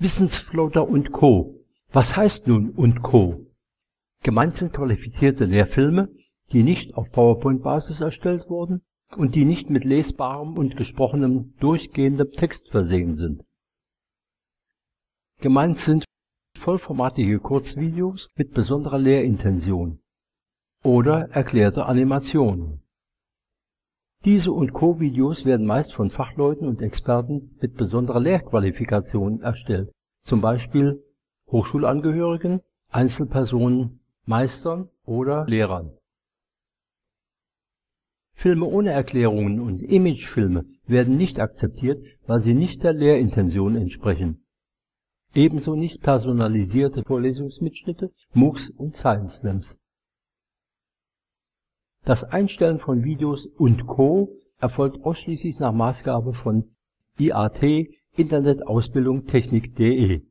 Wissensfloater und Co. Was heißt nun und Co? Gemeint sind qualifizierte Lehrfilme, die nicht auf PowerPoint-Basis erstellt wurden und die nicht mit lesbarem und gesprochenem durchgehendem Text versehen sind. Gemeint sind vollformatige Kurzvideos mit besonderer Lehrintention oder erklärte Animationen. Diese und Co. Videos werden meist von Fachleuten und Experten mit besonderer Lehrqualifikation erstellt, zum Beispiel Hochschulangehörigen, Einzelpersonen, Meistern oder Lehrern. Filme ohne Erklärungen und Imagefilme werden nicht akzeptiert, weil sie nicht der Lehrintention entsprechen. Ebenso nicht personalisierte Vorlesungsmitschnitte, MOOCs und Science Slams das Einstellen von Videos und Co. erfolgt ausschließlich nach Maßgabe von IAT Internet Technik.de